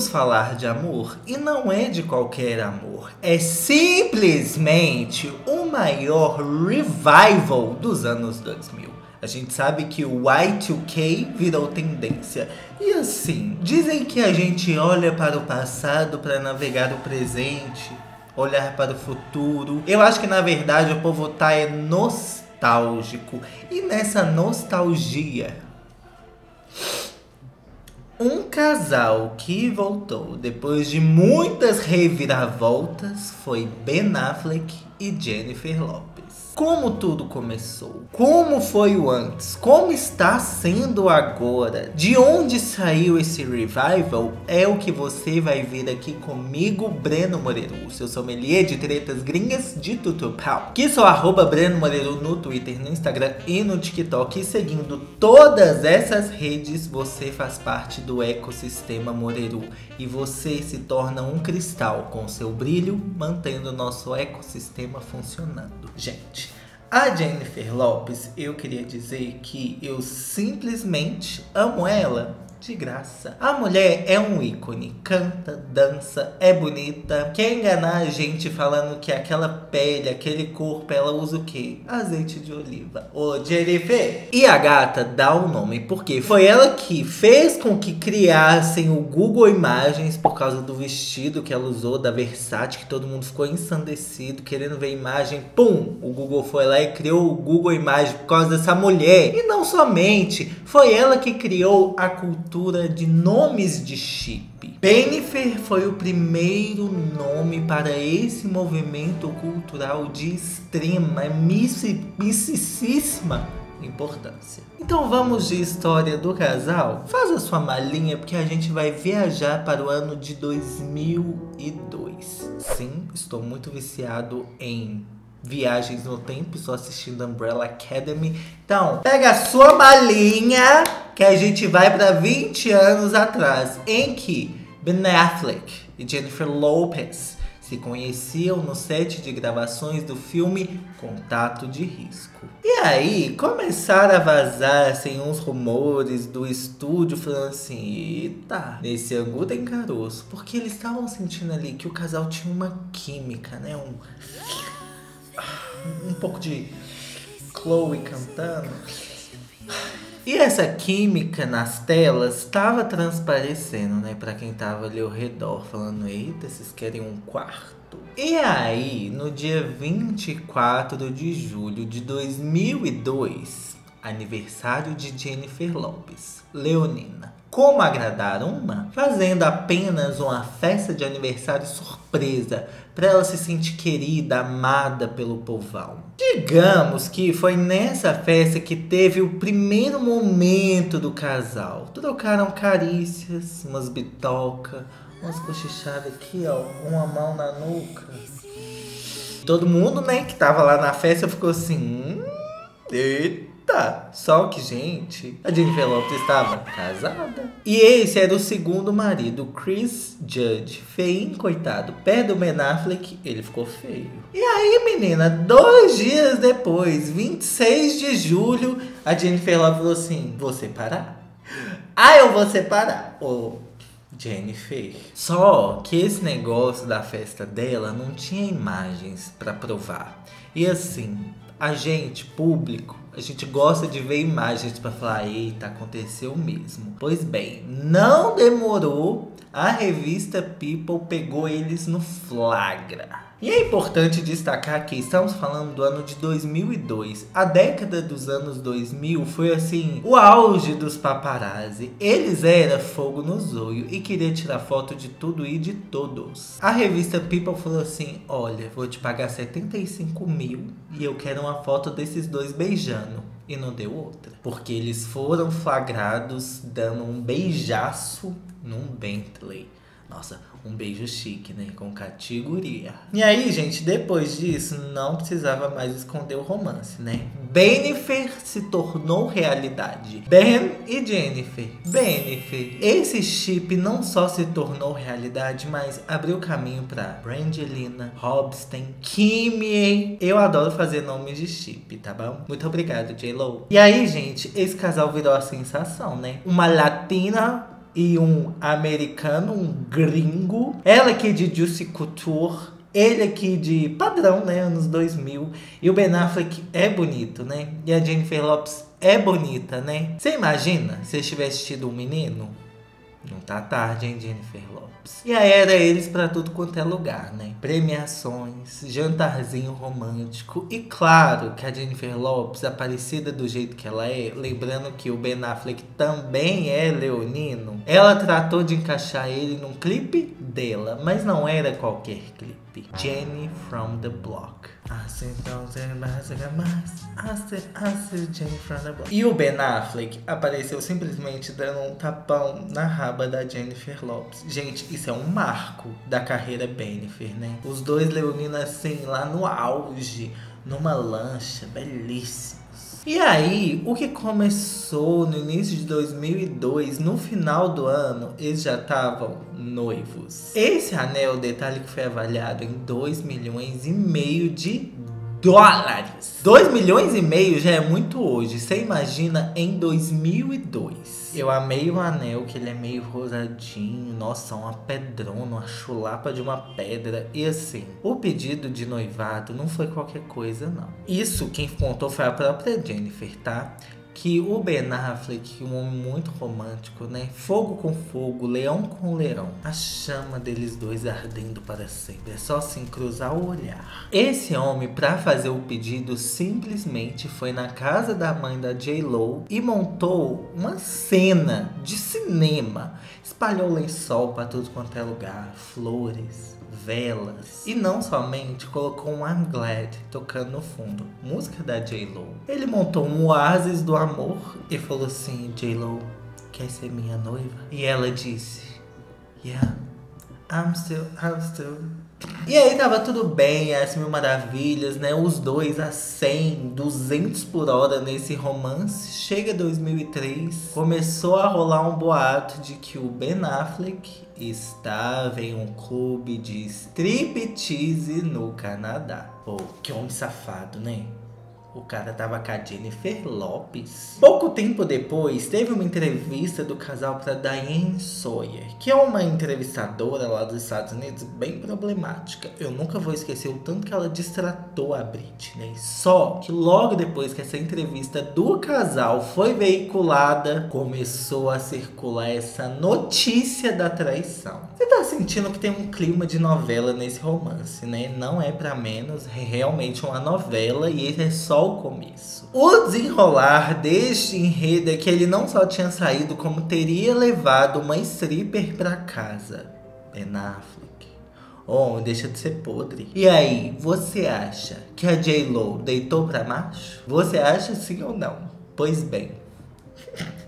vamos falar de amor e não é de qualquer amor. É simplesmente o maior revival dos anos 2000. A gente sabe que o Y2K virou tendência. E assim, dizem que a gente olha para o passado para navegar o presente, olhar para o futuro. Eu acho que na verdade o povo tá é nostálgico. E nessa nostalgia, um casal que voltou depois de muitas reviravoltas foi Ben Affleck e Jennifer Lopez. Como tudo começou? Como foi o antes? Como está sendo agora? De onde saiu esse revival? É o que você vai ver aqui comigo, Breno Moreiro, seu sommelier de tretas gringas de Tutupau. Que sou arroba Breno Moreiro no Twitter, no Instagram e no TikTok. E seguindo todas essas redes, você faz parte do ecossistema Moreiro. E você se torna um cristal com seu brilho, mantendo nosso ecossistema funcionando. Gente, a Jennifer Lopes, eu queria dizer que eu simplesmente amo ela de graça. A mulher é um ícone, canta, dança, é bonita. Quer enganar a gente falando que aquela pele, aquele corpo, ela usa o quê? Azeite de oliva. Ô, Jennifer! E a gata dá o um nome, porque foi ela que fez com que criassem o Google Imagens por causa do vestido que ela usou da Versace, que todo mundo ficou ensandecido, querendo ver imagem. Pum! O Google foi lá e criou o Google Imagens por causa dessa mulher. E não somente, foi ela que criou a cultura de nomes de chip. Bennifer foi o primeiro nome para esse movimento cultural de extrema, missicíssima importância. Então vamos de história do casal? Faz a sua malinha porque a gente vai viajar para o ano de 2002. Sim, estou muito viciado em viagens no tempo, estou assistindo Umbrella Academy. Então, pega a sua malinha que a gente vai para 20 anos atrás, em que Ben Affleck e Jennifer Lopez se conheciam no set de gravações do filme Contato de Risco. E aí começaram a vazar assim, uns rumores do estúdio falando assim: eita, nesse ângulo tem caroço. Porque eles estavam sentindo ali que o casal tinha uma química, né? Um um pouco de Chloe cantando. E essa química nas telas estava transparecendo, né? Pra quem tava ali ao redor, falando: Eita, vocês querem um quarto? E aí, no dia 24 de julho de 2002, aniversário de Jennifer Lopes, Leonina. Como agradar uma? Fazendo apenas uma festa de aniversário surpresa para ela se sentir querida, amada pelo povão. Digamos que foi nessa festa que teve o primeiro momento do casal. Trocaram carícias, umas bitocas, umas cochichadas aqui, ó, uma mão na nuca. Todo mundo, né, que tava lá na festa ficou assim, hum, eita Tá, só que, gente, a Jennifer Lopez estava casada. E esse era o segundo marido, Chris Judge. Feio, coitado. Pé do Ben Affleck, ele ficou feio. E aí, menina, dois dias depois, 26 de julho, a Jennifer Lopez falou assim: Vou separar? Ah, eu vou separar. Ô, Jennifer. Só que esse negócio da festa dela não tinha imagens para provar. E assim, a gente, público, a gente gosta de ver imagens para falar, eita, aconteceu mesmo. Pois bem, não demorou, a revista People pegou eles no flagra. E é importante destacar que estamos falando do ano de 2002. A década dos anos 2000 foi assim, o auge dos paparazzi. Eles eram fogo no zoio e queria tirar foto de tudo e de todos. A revista People falou assim: Olha, vou te pagar 75 mil e eu quero uma foto desses dois beijando. E não deu outra. Porque eles foram flagrados dando um beijaço num Bentley. Nossa, um beijo chique, né? Com categoria. E aí, gente, depois disso, não precisava mais esconder o romance, né? Bennifer se tornou realidade. Ben e Jennifer. Bennifer. Esse chip não só se tornou realidade, mas abriu caminho para Brangelina, Hobstein, Kimmy. Eu adoro fazer nome de chip, tá bom? Muito obrigado, J-Lo. E aí, gente, esse casal virou a sensação, né? Uma latina e um americano, um gringo. Ela é de Juicy Couture. Ele aqui de padrão, né? Anos 2000. E o Ben Affleck é bonito, né? E a Jennifer Lopes é bonita, né? Você imagina se eu tivesse tido um menino? Não tá tarde, hein, Jennifer Lopes? E aí era eles para tudo quanto é lugar, né? Premiações, jantarzinho romântico. E claro que a Jennifer Lopes, aparecida do jeito que ela é, lembrando que o Ben Affleck também é leonino, ela tratou de encaixar ele num clipe dela, mas não era qualquer clipe. Jenny from the Block. Jenny from the Block. E o Ben Affleck apareceu simplesmente dando um tapão na raba da Jennifer Lopes. Gente, isso é um marco da carreira Bennifer, né? Os dois leoninos assim, lá no auge, numa lancha belíssima. E aí, o que começou no início de 2002, no final do ano, eles já estavam noivos. Esse anel, detalhe que foi avaliado em 2 milhões e meio de dólares. 2 milhões e meio já é muito hoje. Você imagina em 2002. Eu amei o anel, que ele é meio rosadinho. Nossa, uma pedrona, uma chulapa de uma pedra. E assim, o pedido de noivado não foi qualquer coisa, não. Isso quem contou foi a própria Jennifer, tá? Que o Ben Affleck, um homem muito romântico, né? Fogo com fogo, leão com leão. A chama deles dois ardendo para sempre. É só assim cruzar o olhar. Esse homem, para fazer o pedido, simplesmente foi na casa da mãe da J-Lo e montou uma cena de cinema. Espalhou lençol para tudo quanto é lugar, flores, velas. E não somente colocou um I'm Glad tocando no fundo, música da J-Lo. Ele montou um oásis do amor e falou assim: J-Lo, quer ser minha noiva? E ela disse: Yeah, I'm still, I'm still. E aí tava tudo bem, as mil maravilhas, né? Os dois a 100, 200 por hora nesse romance. Chega 2003, começou a rolar um boato de que o Ben Affleck estava em um clube de striptease no Canadá. Pô, que homem safado, né? O cara tava com a Jennifer Lopes. Pouco tempo depois, teve uma entrevista do casal para Diane Sawyer, que é uma entrevistadora lá dos Estados Unidos bem problemática. Eu nunca vou esquecer o tanto que ela distratou a Britney. Só que logo depois que essa entrevista do casal foi veiculada, começou a circular essa notícia da traição. Você tá sentindo que tem um clima de novela nesse romance, né? Não é para menos, é realmente uma novela e esse é só o começo. O desenrolar deste enredo é que ele não só tinha saído, como teria levado uma stripper para casa. Ben Affleck. Oh, deixa de ser podre. E aí, você acha que a J-Lo deitou pra macho? Você acha sim ou não? Pois bem,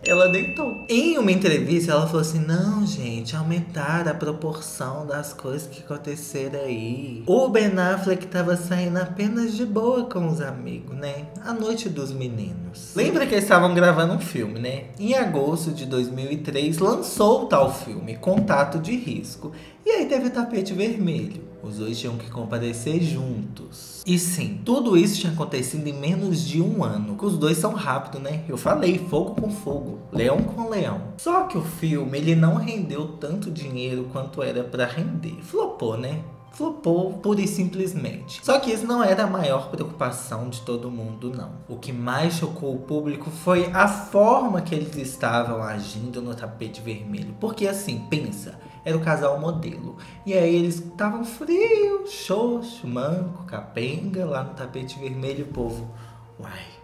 ela deitou. Em uma entrevista, ela falou assim: não, gente, aumentar a proporção das coisas que aconteceram aí. O Ben Affleck tava saindo apenas de boa com os amigos, né? A noite dos meninos. Lembra que eles estavam gravando um filme, né? Em agosto de 2003, lançou o tal filme, Contato de Risco. E aí teve o tapete vermelho. Os dois tinham que comparecer juntos. E sim, tudo isso tinha acontecido em menos de um ano. Os dois são rápidos, né? Eu falei, fogo com fogo, leão com leão. Só que o filme, ele não rendeu tanto dinheiro quanto era para render. Flopou, né? Flopou pura e simplesmente. Só que isso não era a maior preocupação de todo mundo, não. O que mais chocou o público foi a forma que eles estavam agindo no tapete vermelho. Porque assim, pensa, era o casal modelo. E aí eles estavam frios, xoxo, manco, capenga lá no tapete vermelho, o povo. Uai.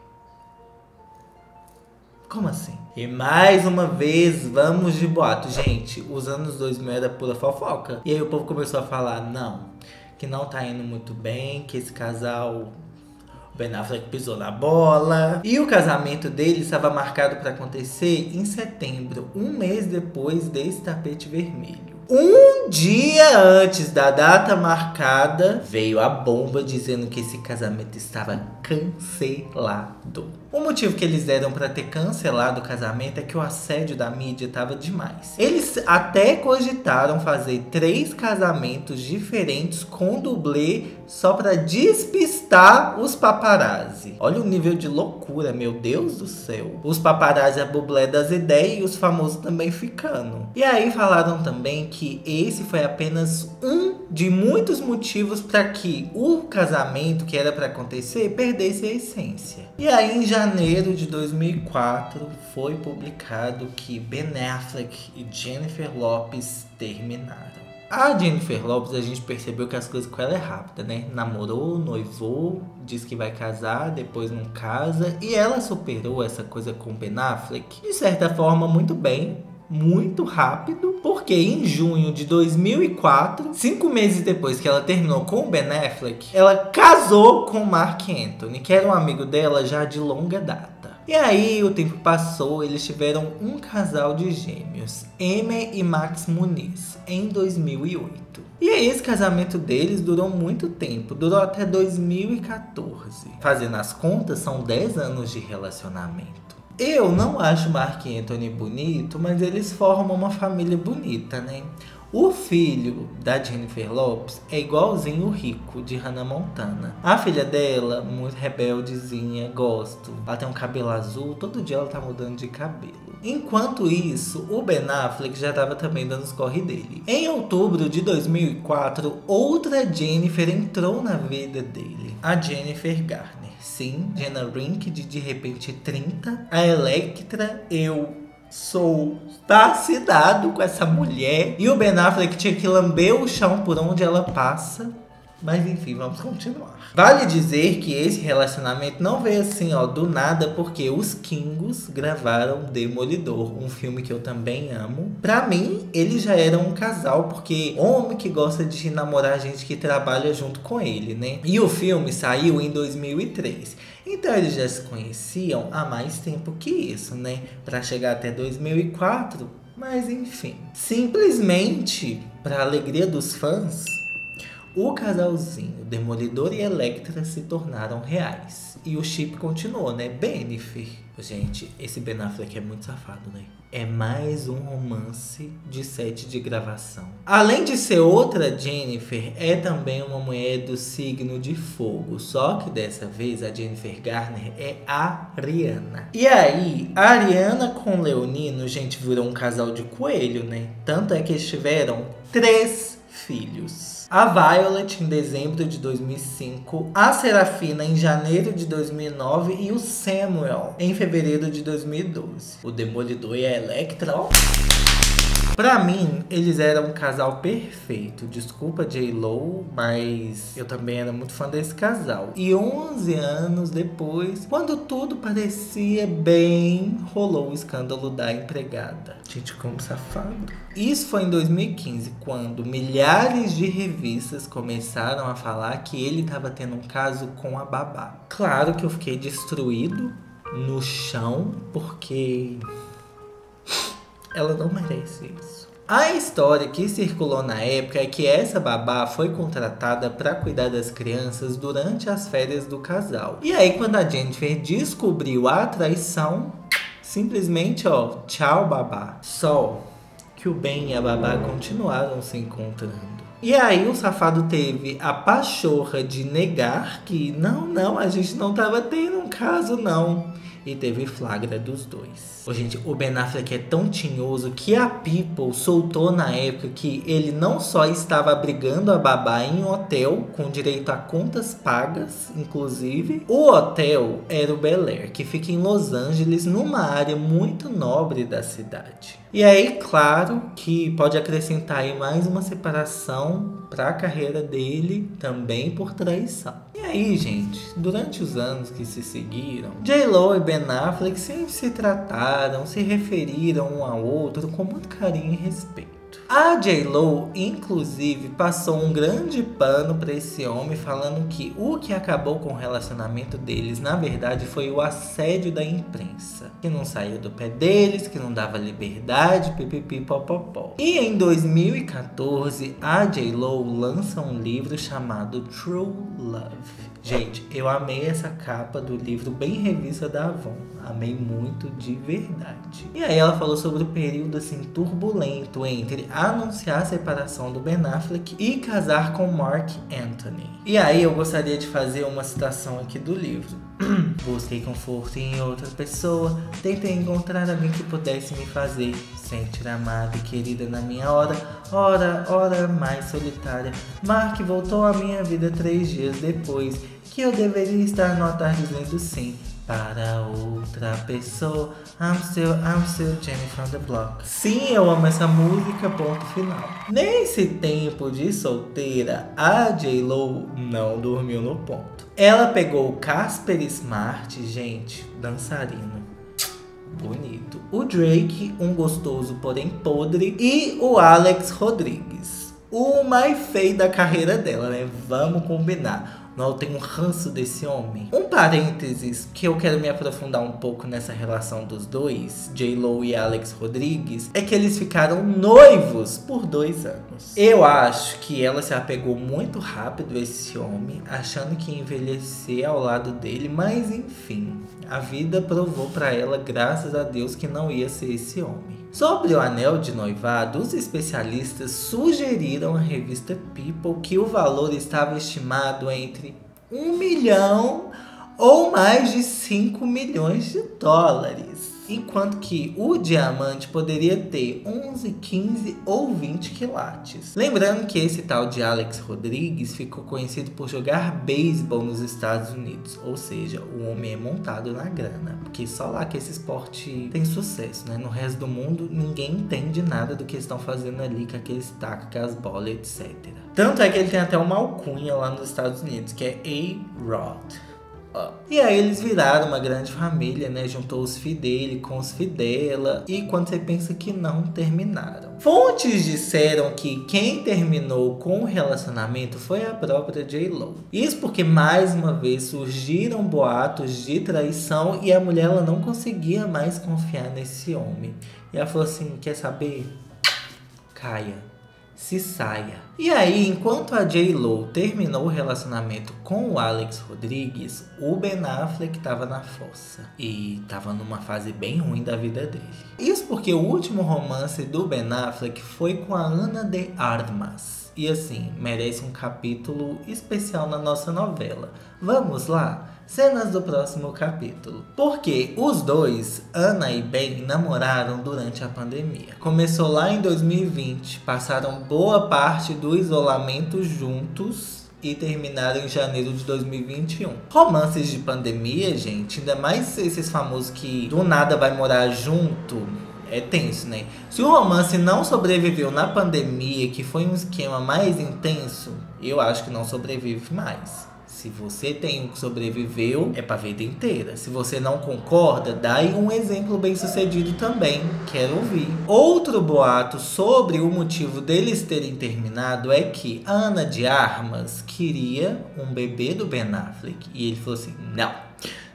Como assim? E mais uma vez, vamos de boato. Gente, os anos 2000 era pura fofoca. E aí o povo começou a falar, não, que não tá indo muito bem, que esse casal Ben Affleck pisou na bola. E o casamento dele estava marcado para acontecer em setembro, um mês depois desse tapete vermelho. Um Um dia antes da data marcada, veio a bomba dizendo que esse casamento estava cancelado. O motivo que eles deram para ter cancelado o casamento é que o assédio da mídia estava demais. Eles até cogitaram fazer três casamentos diferentes com dublê só para despistar os paparazzi. Olha o nível de loucura, meu Deus do céu. Os paparazzi a bublé das ideias e os famosos também ficando. E aí falaram também que esse foi apenas um de muitos motivos para que o casamento que era para acontecer perdesse a essência. E aí em janeiro de 2004 foi publicado que Ben Affleck e Jennifer Lopez terminaram. A Jennifer Lopez, a gente percebeu que as coisas com ela é rápida, né? Namorou, noivou, diz que vai casar, depois não casa. E ela superou essa coisa com Ben Affleck, de certa forma, muito bem muito rápido, porque em junho de 2004, cinco meses depois que ela terminou com o Ben Affleck, ela casou com Mark Anthony, que era um amigo dela já de longa data. E aí o tempo passou, eles tiveram um casal de gêmeos, Amy e Max Muniz, em 2008. E aí esse casamento deles durou muito tempo, durou até 2014. Fazendo as contas, são 10 anos de relacionamento. Eu não acho Mark Anthony bonito, mas eles formam uma família bonita, né? O filho da Jennifer Lopes é igualzinho o Rico, de Hannah Montana. A filha dela, muito rebeldezinha, gosto. Ela tem um cabelo azul, todo dia ela tá mudando de cabelo. Enquanto isso, o Ben Affleck já estava também dando os corre dele. Em outubro de 2004, outra Jennifer entrou na vida dele, a Jennifer Garner. Sim, Jenna Rink de De Repente 30. A Electra, eu sou fascinado com essa mulher. E o Ben Affleck tinha que lamber o chão por onde ela passa. Mas enfim, vamos continuar. Vale dizer que esse relacionamento não veio assim, ó, do nada, porque os Kingos gravaram Demolidor, um filme que eu também amo. Pra mim, eles já eram um casal, porque homem que gosta de namorar gente que trabalha junto com ele, né? E o filme saiu em 2003. Então eles já se conheciam há mais tempo que isso, né? Para chegar até 2004. Mas enfim, simplesmente para alegria dos fãs, o casalzinho Demolidor e Electra se tornaram reais. E o chip continuou, né? Benefir. Gente, esse Ben Affleck é muito safado, né? É mais um romance de set de gravação. Além de ser outra Jennifer, é também uma mulher do signo de fogo. Só que dessa vez a Jennifer Garner é a Ariana. E aí, a Ariana com Leonino, gente, virou um casal de coelho, né? Tanto é que eles tiveram três filhos a Violet em dezembro de 2005, a Serafina em janeiro de 2009 e o Samuel em fevereiro de 2012. O Demolidor e a Electra, ó. Pra mim, eles eram um casal perfeito. Desculpa, J-Lo, mas eu também era muito fã desse casal. E 11 anos depois, quando tudo parecia bem, rolou o escândalo da empregada. Gente, como safado. Isso foi em 2015, quando milhares de revistas começaram a falar que ele estava tendo um caso com a babá. Claro que eu fiquei destruído no chão, porque ela não merece isso. A história que circulou na época é que essa babá foi contratada para cuidar das crianças durante as férias do casal. E aí, quando a Jennifer descobriu a traição, simplesmente, ó, tchau babá. Só que o Ben e a babá continuaram se encontrando. E aí o safado teve a pachorra de negar que não, não, a gente não tava tendo um caso não e teve flagra dos dois. Ô, gente, o Ben Affleck é tão tinhoso que a People soltou na época que ele não só estava abrigando a babá em um hotel, com direito a contas pagas, inclusive. O hotel era o Bel Air, que fica em Los Angeles, numa área muito nobre da cidade. E aí, claro que pode acrescentar aí mais uma separação para a carreira dele, também por traição. E aí, gente, durante os anos que se seguiram, J-Lo e Ben Affleck sempre se trataram, se referiram um ao outro com muito carinho e respeito. A J-Lo, inclusive, passou um grande pano para esse homem, falando que o que acabou com o relacionamento deles, na verdade, foi o assédio da imprensa. Que não saía do pé deles, que não dava liberdade, pipipi, popopó. E em 2014, a J-Lo lança um livro chamado True Love. Gente, eu amei essa capa do livro bem revista da Avon. Amei muito de verdade. E aí ela falou sobre o período assim turbulento entre anunciar a separação do Ben Affleck e casar com Mark Anthony. E aí eu gostaria de fazer uma citação aqui do livro. Busquei conforto em outra pessoa, tentei encontrar alguém que pudesse me fazer sentir amada e querida na minha hora, hora, hora mais solitária. Mark voltou à minha vida três dias depois que eu deveria estar no dizendo sim para outra pessoa. I'm still, I'm still Jenny from the block. Sim, eu amo essa música, ponto final. Nesse tempo de solteira, a J-Lo não dormiu no ponto. Ela pegou o Casper Smart, gente, dançarino. Bonito. O Drake, um gostoso porém podre. E o Alex Rodrigues. O mais feio da carreira dela, né? Vamos combinar. Não, eu tenho um ranço desse homem. Um parênteses que eu quero me aprofundar um pouco nessa relação dos dois, J-Lo e Alex Rodrigues, é que eles ficaram noivos por dois anos. Eu acho que ela se apegou muito rápido a esse homem, achando que ia envelhecer ao lado dele, mas enfim, a vida provou para ela, graças a Deus, que não ia ser esse homem. Sobre o anel de noivado, os especialistas sugeriram à revista People que o valor estava estimado entre 1 milhão ou mais de 5 milhões de dólares enquanto que o diamante poderia ter 11, 15 ou 20 quilates. Lembrando que esse tal de Alex Rodrigues ficou conhecido por jogar beisebol nos Estados Unidos, ou seja, o homem é montado na grana, porque só lá que esse esporte tem sucesso, né? No resto do mundo ninguém entende nada do que estão fazendo ali com aqueles tacos, aquelas bolas, etc. Tanto é que ele tem até uma alcunha lá nos Estados Unidos, que é A-Rod. E aí eles viraram uma grande família, né? Juntou os fi dele com os fi dela. E quando você pensa que não, terminaram. Fontes disseram que quem terminou com o relacionamento foi a própria J-Lo. Isso porque, mais uma vez, surgiram boatos de traição e a mulher ela não conseguia mais confiar nesse homem. E ela falou assim: quer saber? Caia se saia. E aí, enquanto a J-Lo terminou o relacionamento com o Alex Rodrigues, o Ben Affleck estava na fossa e estava numa fase bem ruim da vida dele. Isso porque o último romance do Ben Affleck foi com a Ana de Armas. E assim, merece um capítulo especial na nossa novela. Vamos lá? Cenas do próximo capítulo. Porque os dois, Ana e Ben, namoraram durante a pandemia. Começou lá em 2020, passaram boa parte do isolamento juntos e terminaram em janeiro de 2021. Romances de pandemia, gente, ainda mais esses famosos que do nada vai morar junto, é tenso, né? Se o romance não sobreviveu na pandemia, que foi um esquema mais intenso, eu acho que não sobrevive mais. Se você tem um que sobreviveu, é pra vida inteira. Se você não concorda, dá aí um exemplo bem sucedido também. Quero ouvir. Outro boato sobre o motivo deles terem terminado é que Ana de Armas queria um bebê do Ben Affleck. E ele falou assim: não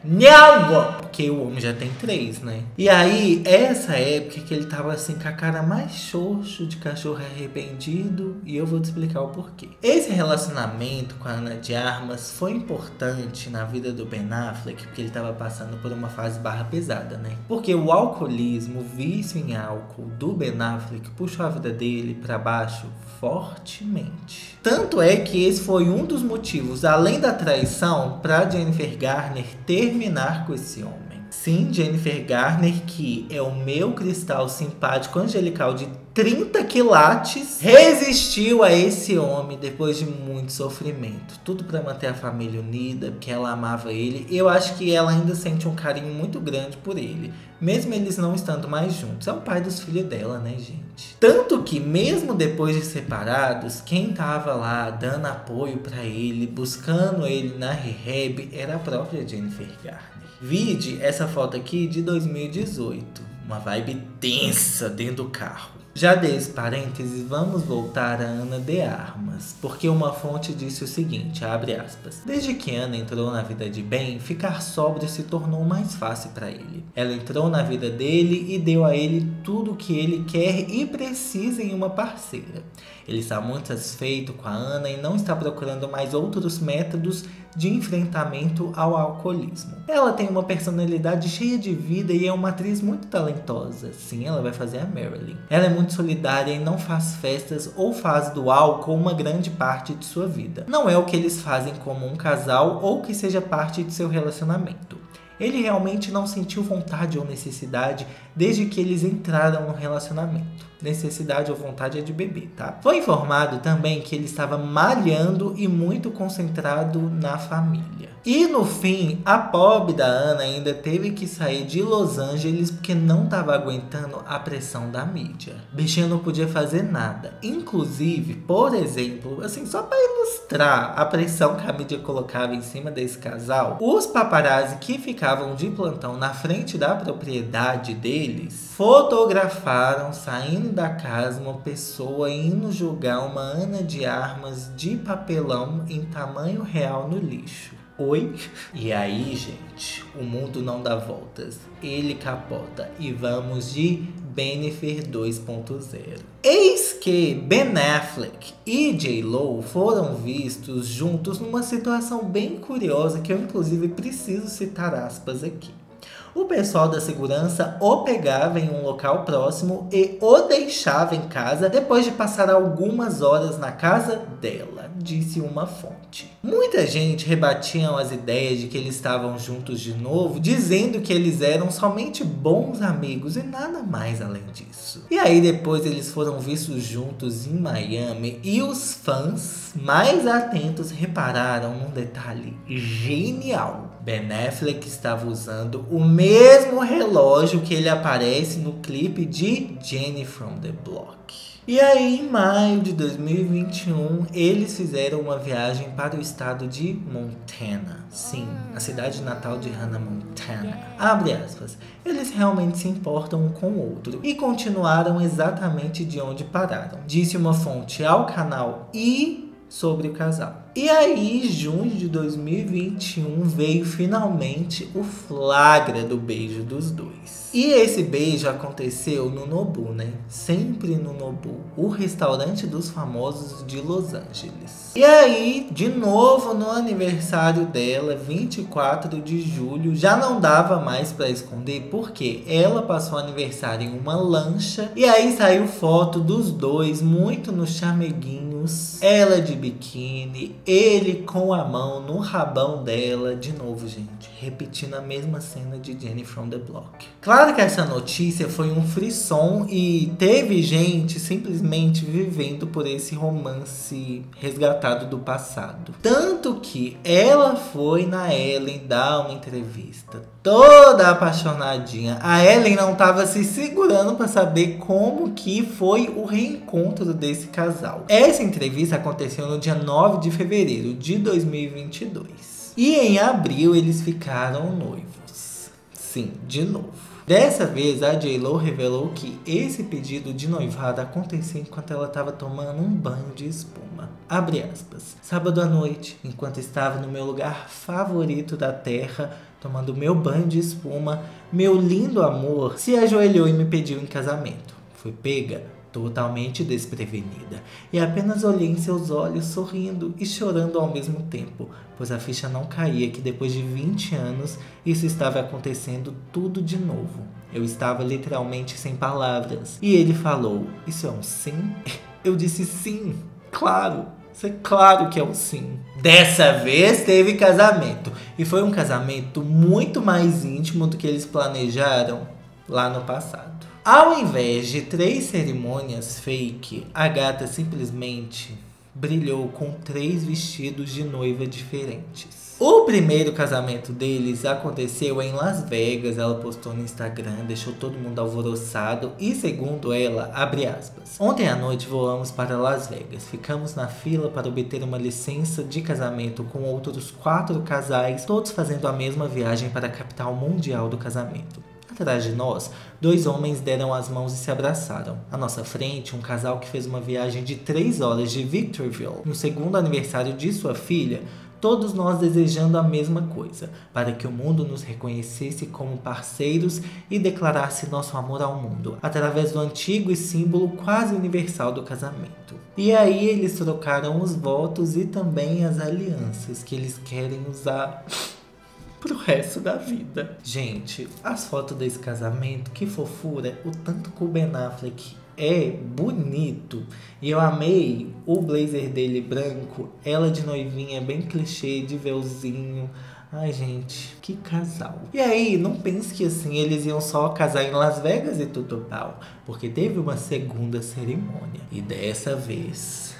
Nhava! Porque o homem já tem três, né? E aí, essa época que ele tava assim com a cara mais xoxo de cachorro arrependido. E eu vou te explicar o porquê. Esse relacionamento com a Ana de Armas foi importante na vida do Ben Affleck, porque ele tava passando por uma fase barra pesada, né? Porque o alcoolismo, o vício em álcool do Ben Affleck puxou a vida dele para baixo fortemente. Tanto é que esse foi um dos motivos, além da traição, para Jennifer Garner terminar com esse homem. Sim, Jennifer Garner, que é o meu cristal simpático angelical de 30 quilates, resistiu a esse homem depois de muito sofrimento. Tudo para manter a família unida, porque ela amava ele. Eu acho que ela ainda sente um carinho muito grande por ele, mesmo eles não estando mais juntos. É o pai dos filhos dela, né, gente? Tanto que mesmo depois de separados, quem tava lá dando apoio para ele, buscando ele na rehab, era a própria Jennifer Garner. Vide essa foto aqui de 2018, uma vibe tensa dentro do carro. Já desse parênteses, vamos voltar a Ana de Armas, porque uma fonte disse o seguinte, abre aspas. Desde que Ana entrou na vida de Ben, ficar sóbrio se tornou mais fácil para ele. Ela entrou na vida dele e deu a ele tudo o que ele quer e precisa em uma parceira. Ele está muito satisfeito com a Ana e não está procurando mais outros métodos de enfrentamento ao alcoolismo. Ela tem uma personalidade cheia de vida e é uma atriz muito talentosa. Sim, ela vai fazer a Marilyn. Ela é muito solidária e não faz festas ou faz do álcool uma grande parte de sua vida. Não é o que eles fazem como um casal ou que seja parte de seu relacionamento. Ele realmente não sentiu vontade ou necessidade desde que eles entraram no relacionamento. Necessidade ou vontade é de beber, tá? Foi informado também que ele estava malhando e muito concentrado na família. E no fim, a pobre da Ana ainda teve que sair de Los Angeles porque não estava aguentando a pressão da mídia. Bichinha não podia fazer nada. Inclusive, por exemplo, assim, só para ilustrar a pressão que a mídia colocava em cima desse casal, os paparazzi que ficavam de plantão na frente da propriedade deles fotografaram saindo da casa uma pessoa indo jogar uma Ana de armas de papelão em tamanho real no lixo. Oi? E aí, gente, o mundo não dá voltas. Ele capota e vamos de Bennifer 2.0. Eis que Ben Affleck e J-Lo foram vistos juntos numa situação bem curiosa que eu inclusive preciso citar aspas aqui. O pessoal da segurança o pegava em um local próximo e o deixava em casa depois de passar algumas horas na casa dela, disse uma fonte. Muita gente rebatiam as ideias de que eles estavam juntos de novo, dizendo que eles eram somente bons amigos e nada mais além disso. E aí depois eles foram vistos juntos em Miami e os fãs mais atentos repararam num detalhe genial. Ben Affleck estava usando o mesmo relógio que ele aparece no clipe de Jenny from the Block. E aí, em maio de 2021, eles fizeram uma viagem para o estado de Montana. Sim, a cidade natal de Hannah Montana. Abre aspas. Eles realmente se importam um com o outro e continuaram exatamente de onde pararam. Disse uma fonte ao canal e sobre o casal. E aí, junho de 2021, veio finalmente o flagra do beijo dos dois. E esse beijo aconteceu no Nobu, né? Sempre no Nobu, o restaurante dos famosos de Los Angeles. E aí, de novo no aniversário dela, 24 de julho, já não dava mais para esconder porque ela passou o aniversário em uma lancha e aí saiu foto dos dois muito no chameguinhos, ela de biquíni, ele com a mão no rabão dela, de novo, gente, repetindo a mesma cena de Jenny from the Block. Claro que essa notícia foi um frisson e teve gente simplesmente vivendo por esse romance resgatado do passado. Tanto que ela foi na Ellen dar uma entrevista, toda apaixonadinha. A Ellen não estava se segurando para saber como que foi o reencontro desse casal. Essa entrevista aconteceu no dia 9 de fevereiro de 2022. E em abril eles ficaram noivos. Sim, de novo. Dessa vez, a J-Lo revelou que esse pedido de noivado aconteceu enquanto ela estava tomando um banho de espuma. Abre aspas. Sábado à noite, enquanto estava no meu lugar favorito da terra, tomando meu banho de espuma, meu lindo amor se ajoelhou e me pediu em casamento. Fui pega totalmente desprevenida, e apenas olhei em seus olhos sorrindo e chorando ao mesmo tempo, pois a ficha não caía que depois de 20 anos isso estava acontecendo tudo de novo. Eu estava literalmente sem palavras. E ele falou: Isso é um sim? Eu disse sim, claro. Isso é claro que é um sim. Dessa vez teve casamento. E foi um casamento muito mais íntimo do que eles planejaram lá no passado. Ao invés de três cerimônias fake, a gata simplesmente brilhou com três vestidos de noiva diferentes. O primeiro casamento deles aconteceu em Las Vegas. Ela postou no Instagram, deixou todo mundo alvoroçado e, segundo ela, abre aspas. Ontem à noite voamos para Las Vegas. Ficamos na fila para obter uma licença de casamento com outros quatro casais, todos fazendo a mesma viagem para a capital mundial do casamento. Atrás de nós, dois homens deram as mãos e se abraçaram. À nossa frente, um casal que fez uma viagem de três horas de Victorville no segundo aniversário de sua filha todos nós desejando a mesma coisa, para que o mundo nos reconhecesse como parceiros e declarasse nosso amor ao mundo, através do antigo e símbolo quase universal do casamento. E aí eles trocaram os votos e também as alianças que eles querem usar pro resto da vida. Gente, as fotos desse casamento, que fofura, o tanto que o Ben Affleck é bonito. E eu amei o blazer dele branco, ela de noivinha, bem clichê, de véuzinho. Ai, gente, que casal. E aí, não pense que assim, eles iam só casar em Las Vegas e tudo tal. Porque teve uma segunda cerimônia. E dessa vez,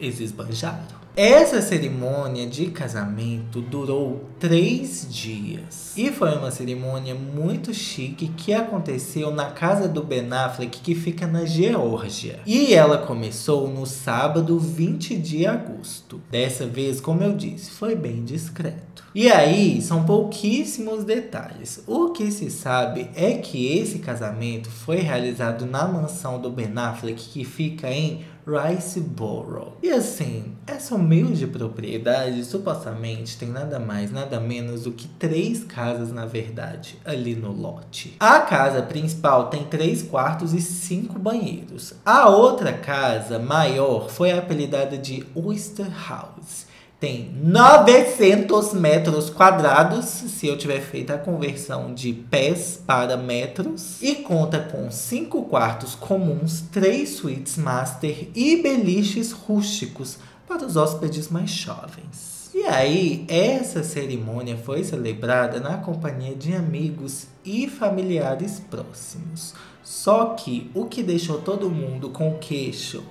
eles esbanjaram. Essa cerimônia de casamento durou três dias e foi uma cerimônia muito chique que aconteceu na casa do Ben Affleck, que fica na Geórgia. E ela começou no sábado 20 de agosto. Dessa vez, como eu disse, foi bem discreto. E aí, são pouquíssimos detalhes. O que se sabe é que esse casamento foi realizado na mansão do Ben Affleck, que fica em Riceboro. E assim, essa humilde propriedade supostamente tem nada mais, nada menos do que três casas na verdade ali no lote. A casa principal tem três quartos e cinco banheiros. A outra casa maior foi apelidada de Oyster House tem 900 metros quadrados, se eu tiver feito a conversão de pés para metros, e conta com cinco quartos comuns, três suítes master e beliches rústicos para os hóspedes mais jovens. E aí, essa cerimônia foi celebrada na companhia de amigos e familiares próximos. Só que o que deixou todo mundo com o queixo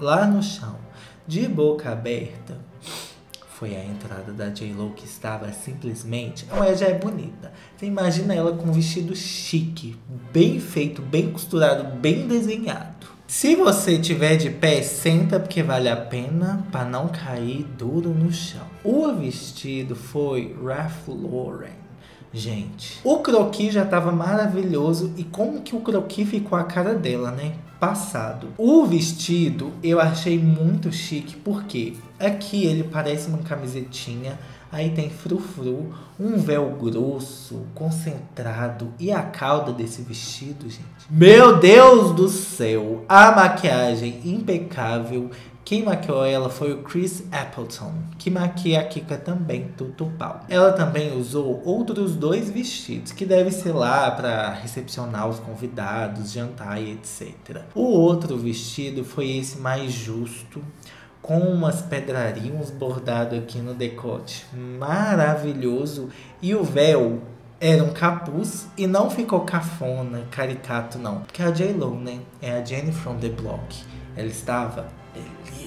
lá no chão, de boca aberta, foi a entrada da J-Lo que estava simplesmente. A mulher já é bonita. Você imagina ela com um vestido chique, bem feito, bem costurado, bem desenhado. Se você tiver de pé, senta porque vale a pena para não cair duro no chão. O vestido foi Ralph Lauren. Gente, o croqui já estava maravilhoso e como que o croqui ficou a cara dela, né? Passado. O vestido eu achei muito chique porque aqui ele parece uma camisetinha, aí tem frufru, um véu grosso, concentrado e a cauda desse vestido, gente. Meu Deus do céu! A maquiagem impecável quem maquiou ela foi o Chris Appleton, que maquia a Kika também, tudo pau. Ela também usou outros dois vestidos, que deve ser lá para recepcionar os convidados, jantar e etc. O outro vestido foi esse mais justo, com umas pedradinhas bordado aqui no decote. Maravilhoso. E o véu era um capuz e não ficou cafona, caricato não. Porque é a J-Lo, né? É a Jenny from the Block. Ela estava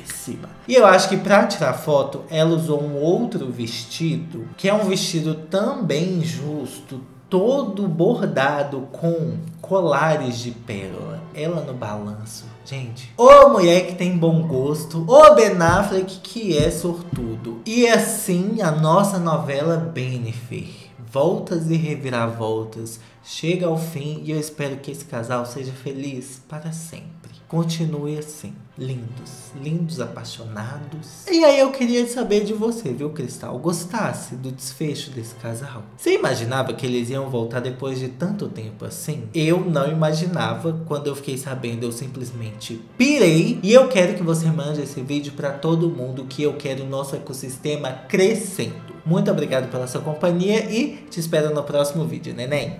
belíssima. E eu acho que para tirar foto, ela usou um outro vestido, que é um vestido também justo, todo bordado com colares de pérola. Ela no balanço. Gente, ô mulher que tem bom gosto, ô Ben Affleck que é sortudo. E assim a nossa novela Bennifer. Voltas e reviravoltas chega ao fim e eu espero que esse casal seja feliz para sempre. Continue assim, lindos, lindos, apaixonados. E aí eu queria saber de você, viu, Cristal? Gostasse do desfecho desse casal? Você imaginava que eles iam voltar depois de tanto tempo assim? Eu não imaginava. Quando eu fiquei sabendo, eu simplesmente pirei. E eu quero que você mande esse vídeo para todo mundo que eu quero o nosso ecossistema crescendo. Muito obrigado pela sua companhia e te espero no próximo vídeo, neném.